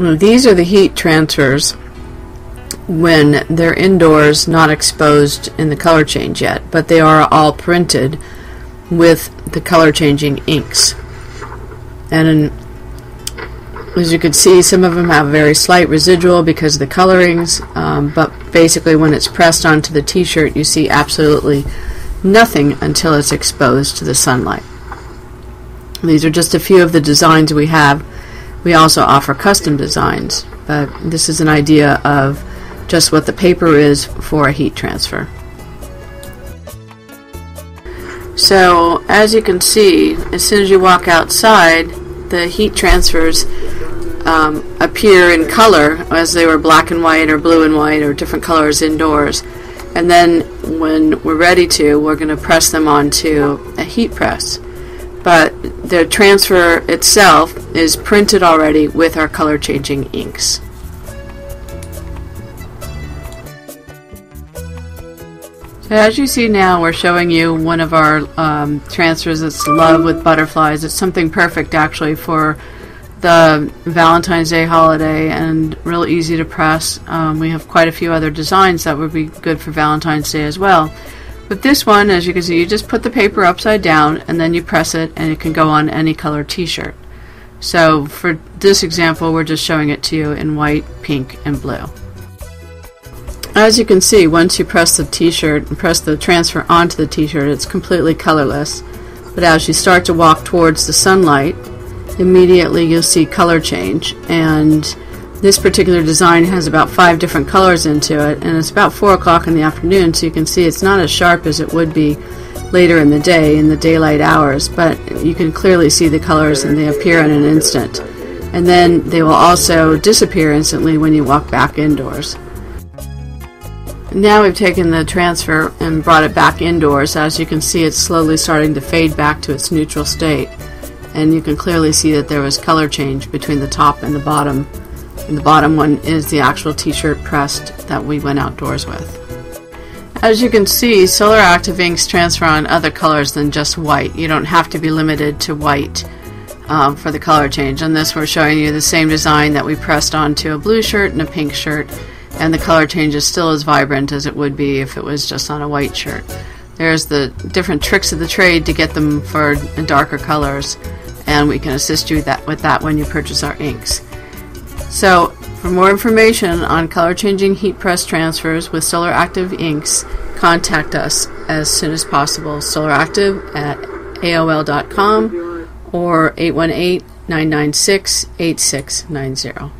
These are the heat transfers when they're indoors, not exposed in the color change yet, but they are all printed with the color changing inks. And in, as you can see, some of them have very slight residual because of the colorings, um, but basically when it's pressed onto the t-shirt you see absolutely nothing until it's exposed to the sunlight. These are just a few of the designs we have. We also offer custom designs, but this is an idea of just what the paper is for a heat transfer. So as you can see, as soon as you walk outside, the heat transfers um, appear in color as they were black and white or blue and white or different colors indoors. And then when we're ready to, we're going to press them onto a heat press. But the transfer itself is printed already with our color changing inks. So as you see now, we're showing you one of our um, transfers. It's Love with Butterflies. It's something perfect actually for the Valentine's Day holiday and real easy to press. Um, we have quite a few other designs that would be good for Valentine's Day as well. But this one, as you can see, you just put the paper upside down and then you press it and it can go on any color t-shirt. So for this example, we're just showing it to you in white, pink, and blue. As you can see, once you press the t-shirt and press the transfer onto the t-shirt, it's completely colorless. But as you start to walk towards the sunlight, immediately you'll see color change. And this particular design has about five different colors into it, and it's about 4 o'clock in the afternoon, so you can see it's not as sharp as it would be later in the day, in the daylight hours, but you can clearly see the colors and they appear in an instant. And then they will also disappear instantly when you walk back indoors. Now we've taken the transfer and brought it back indoors. As you can see, it's slowly starting to fade back to its neutral state. And you can clearly see that there was color change between the top and the bottom. And the bottom one is the actual t-shirt pressed that we went outdoors with. As you can see, Solar Active inks transfer on other colors than just white. You don't have to be limited to white um, for the color change. On this we're showing you the same design that we pressed onto a blue shirt and a pink shirt and the color change is still as vibrant as it would be if it was just on a white shirt. There's the different tricks of the trade to get them for darker colors, and we can assist you that, with that when you purchase our inks. So, for more information on color changing heat press transfers with Solar Active inks, contact us as soon as possible. Solaractive at AOL.com or 818 996 8690.